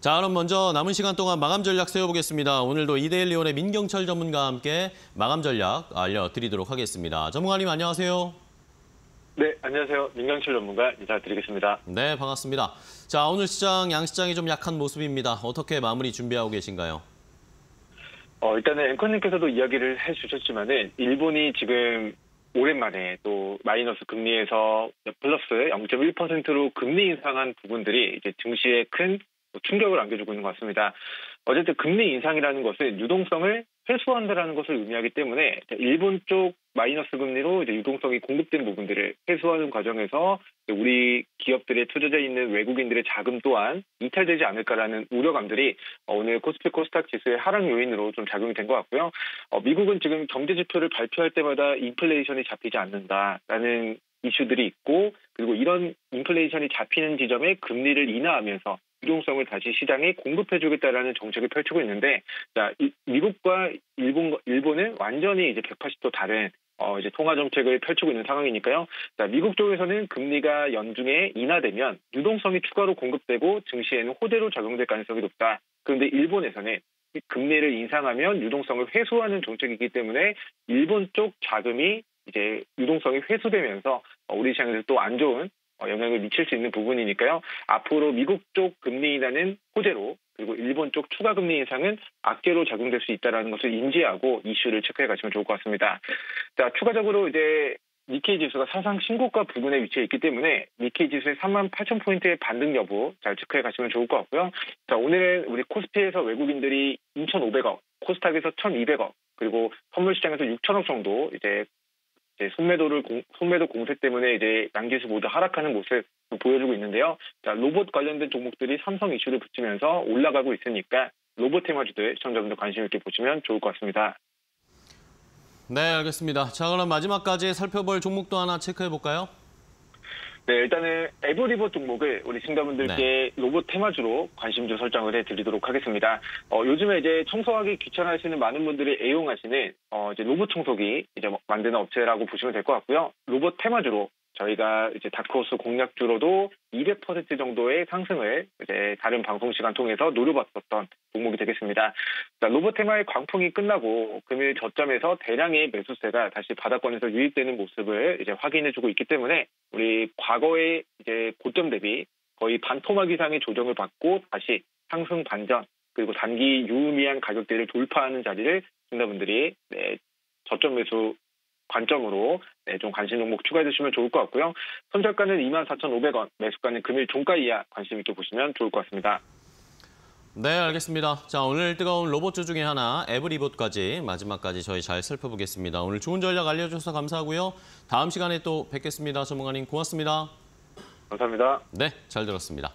자, 그럼 먼저 남은 시간 동안 마감 전략 세워보겠습니다. 오늘도 이데일 리온의 민경철 전문가와 함께 마감 전략 알려드리도록 하겠습니다. 전문가님 안녕하세요. 네, 안녕하세요. 민경철 전문가 인사드리겠습니다. 네, 반갑습니다. 자, 오늘 시장 양시장이 좀 약한 모습입니다. 어떻게 마무리 준비하고 계신가요? 어, 일단은 앵커님께서도 이야기를 해주셨지만은 일본이 지금 오랜만에 또 마이너스 금리에서 플러스 0.1%로 금리 인상한 부분들이 이제 증시에 큰 충격을 안겨주고 있는 것 같습니다. 어쨌든 금리 인상이라는 것은 유동성을 회수한다라는 것을 의미하기 때문에 일본 쪽 마이너스 금리로 유동성이 공급된 부분들을 회수하는 과정에서 우리 기업들의 투자자 있는 외국인들의 자금 또한 이탈되지 않을까라는 우려감들이 오늘 코스피 코스닥 지수의 하락 요인으로 좀 작용이 된 것 같고요. 어, 미국은 지금 경제 지표를 발표할 때마다 인플레이션이 잡히지 않는다라는 이슈들이 있고 그리고 이런 인플레이션이 잡히는 지점에 금리를 인하하면서 유동성을 다시 시장에 공급해주겠다라는 정책을 펼치고 있는데, 자, 이, 미국과 일본, 일본은 완전히 이제 180도 다른 어, 이제 통화 정책을 펼치고 있는 상황이니까요. 자, 미국 쪽에서는 금리가 연중에 인하되면 유동성이 추가로 공급되고 증시에는 호재로 작용될 가능성이 높다. 그런데 일본에서는 금리를 인상하면 유동성을 회수하는 정책이기 때문에 일본 쪽 자금이 이제 유동성이 회수되면서 우리 시장에서 또 안 좋은 어, 영향을 미칠 수 있는 부분이니까요. 앞으로 미국 쪽 금리 인하는 호재로 그리고 일본 쪽 추가 금리 인상은 악재로 작용될 수 있다는 것을 인지하고 이슈를 체크해 가시면 좋을 것 같습니다. 자, 추가적으로 이제 니케이 지수가 사상 신고가 부근에 위치해 있기 때문에 니케이 지수의 3만 8천 포인트의 반등 여부 잘 체크해 가시면 좋을 것 같고요. 자, 오늘은 우리 코스피에서 외국인들이 2,500억, 코스닥에서 1,200억, 그리고 선물 시장에서 6천억 정도 이제 순매도를 공, 순매도 공세 때문에 이제 양지수 모두 하락하는 모습 보여주고 있는데요. 자, 로봇 관련된 종목들이 삼성 이슈를 붙이면서 올라가고 있으니까 로봇 테마주들 시청자분들 관심 있게 보시면 좋을 것 같습니다. 네, 알겠습니다. 자, 그럼 마지막까지 살펴볼 종목도 하나 체크해 볼까요? 네, 일단은 에브리봇 종목을 우리 시청자분들께 네. 로봇 테마주로 관심 좀 설정을 해드리도록 하겠습니다. 어, 요즘에 이제 청소하기 귀찮아하시는 많은 분들이 애용하시는 어, 이제 로봇 청소기 이제 만드는 업체라고 보시면 될 것 같고요. 로봇 테마주로 저희가 이제 다크호스 공략주로도 200% 정도의 상승을 이제 다른 방송 시간 통해서 노려봤었던 종목이 되겠습니다. 자, 로봇테마의 광풍이 끝나고 금일 저점에서 대량의 매수세가 다시 바닥권에서 유입되는 모습을 이제 확인해주고 있기 때문에 우리 과거의 이제 고점 대비 거의 반토막 이상의 조정을 받고 다시 상승 반전 그리고 단기 유의미한 가격대를 돌파하는 자리를 시청자분들이 네, 저점 매수 관점으로 네, 좀 관심 종목 추가해 주시면 좋을 것 같고요. 손절가는 24,500원, 매수가는 금일 종가 이하 관심 있게 보시면 좋을 것 같습니다. 네, 알겠습니다. 자, 오늘 뜨거운 로봇주 중에 하나 에브리봇까지 마지막까지 저희 잘 살펴보겠습니다. 오늘 좋은 전략 알려주셔서 감사하고요. 다음 시간에 또 뵙겠습니다. 전문가님 고맙습니다. 감사합니다. 네, 잘 들었습니다.